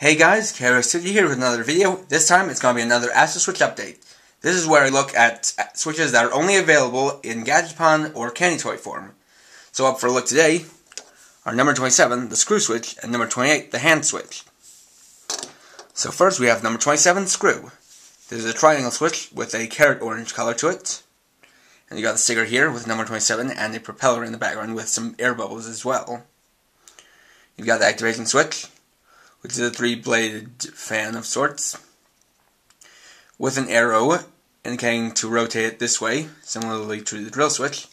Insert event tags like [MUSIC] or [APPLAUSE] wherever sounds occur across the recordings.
Hey guys, KRX here with another video. This time it's going to be another Astro Switch update. This is where I look at switches that are only available in Gashapon or Candy Toy form. So up for a look today are number 27, the screw switch, and number 28, the hand switch. So first we have number 27, screw. This is a triangle switch with a carrot orange color to it. And you got the sticker here with number 27 and a propeller in the background with some air bubbles as well. You've got the activation switch, which is a three-bladed fan of sorts, with an arrow indicating to rotate it this way, similarly to the drill switch,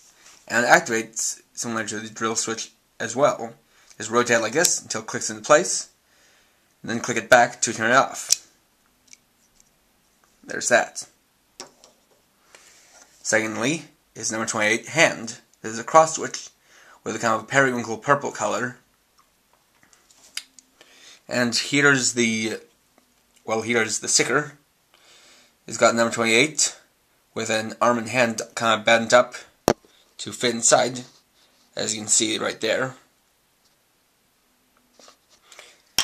and activates similar to the drill switch as well. Just rotate like this until it clicks into place, and then click it back to turn it off. There's that. Secondly, is number 28, hand. This is a cross switch with a kind of periwinkle purple color. And here's the, well, here's the sticker. It's got number 28 with an arm and hand kind of bent up to fit inside, as you can see right there.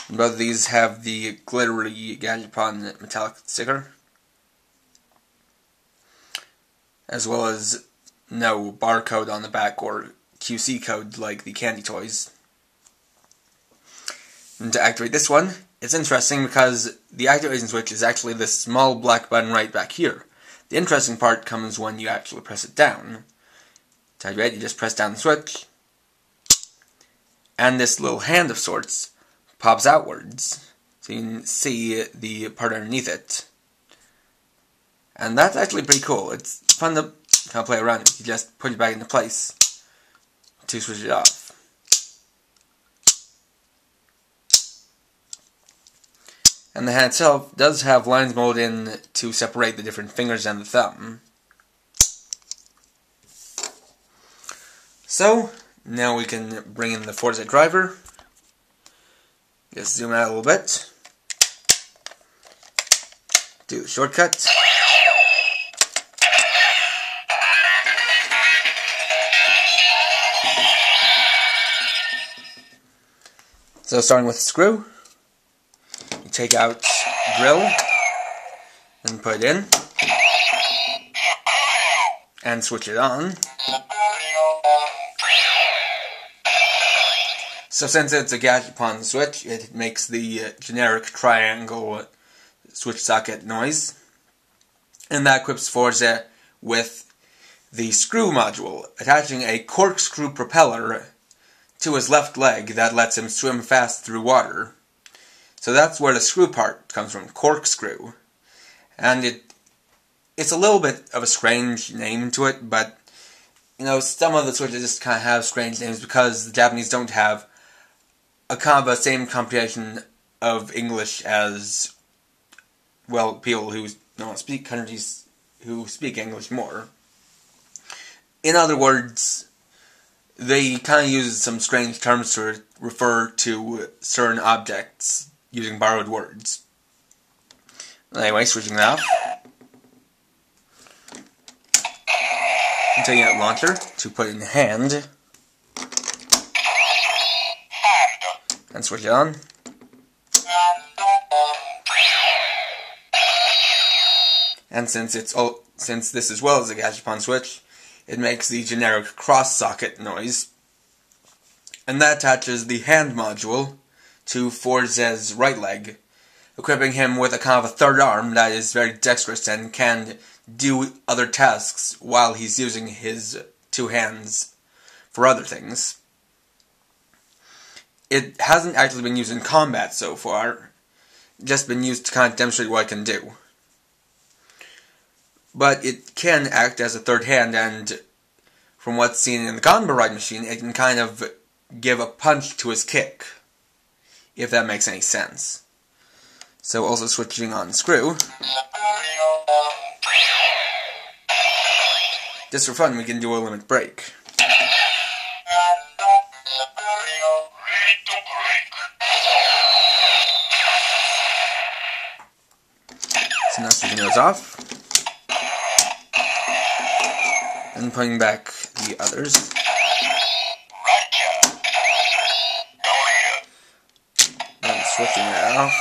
And both of these have the glittery Gashapon metallic sticker. as well as no barcode on the back or QC code like the candy toys. And to activate this one, it's interesting because the activation switch is actually this small black button right back here. The interesting part comes when you actually press it down. To activate, you just press down the switch, and this little hand of sorts pops outwards, so you can see the part underneath it. And that's actually pretty cool. It's fun to kind of play around with. You just put it back into place to switch it off. And the hand itself does have lines molded in to separate the different fingers and the thumb. So, now we can bring in the Fourze driver. Just zoom out a little bit. Do the shortcut. So starting with the screw, take out drill and put in and switch it on. So since it's a Gashapon switch, it makes the uh, generic triangle switch socket noise. And that equips Fourze with the screw module, attaching a corkscrew propeller to his left leg that lets him swim fast through water. So that's where the screw part comes from, corkscrew. And it it's a little bit of a strange name to it, but you know, some of the switches just kind of have strange names because the Japanese don't have a kind of a same comprehension of English as well people who don't speak countries who speak English more. In other words, they kind of use some strange terms to refer to certain objects using borrowed words. Anyway, switching that off. I'm taking out launcher to put in hand. And switch it on. And since it's all, since this as well as a Gashapon switch, it makes the generic cross-socket noise. And that attaches the hand module to Fourze's right leg, equipping him with a kind of a third arm that is very dexterous and can do other tasks while he's using his two hands for other things. It hasn't actually been used in combat so far, just been used to kind of demonstrate what it can do but it can act as a third hand, and from what's seen in the Ganbaride machine, it can kind of give a punch to his kick, if that makes any sense. So also switching on screw. Just for fun, we can do a limit break. So now switching those off and putting back the others. now.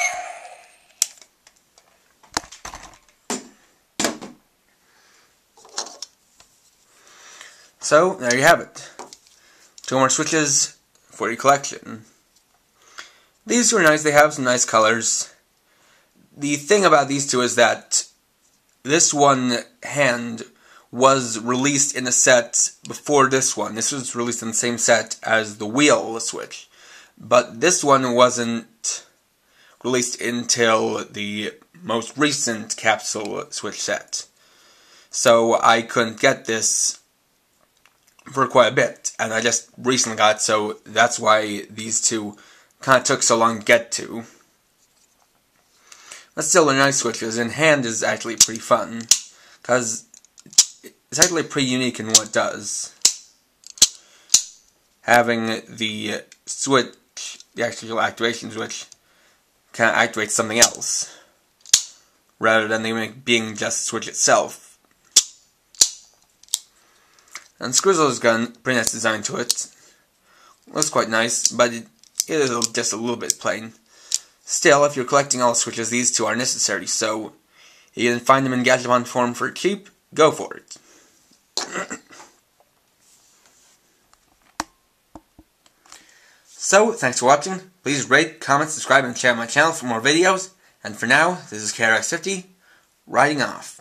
So, there you have it. Two more switches for your collection. These are nice, they have some nice colors. The thing about these two is that this one hand was released in a set before this one. This was released in the same set as the wheel switch. But this one wasn't released until the most recent capsule switch set. So I couldn't get this for quite a bit, and I just recently got it, so that's why these two kind of took so long to get to. But still, they're nice switches, and hand is actually pretty fun, because it's actually pretty unique in what it does. Having the switch, the actual activation switch, kind of activates something else, rather than the being just switch itself. And Scrizzle's got pretty nice design to it. Looks quite nice, but it is just a little bit plain. Still, if you're collecting all switches, these two are necessary, so if you can find them in Gashapon form for cheap, go for it. [COUGHS] so, thanks for watching. Please rate, comment, subscribe, and share my channel for more videos. And for now, this is KRX50, riding off.